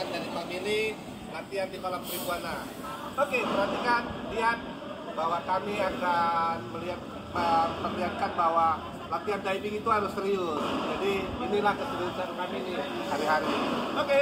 teman-teman dari family latihan di kolam tribuana. Oke, perhatikan, lihat bahwa kami akan melihat memperlihatkan bahwa latihan diving itu harus serius. Jadi inilah keseriusan kami nih hari-hari. Oke,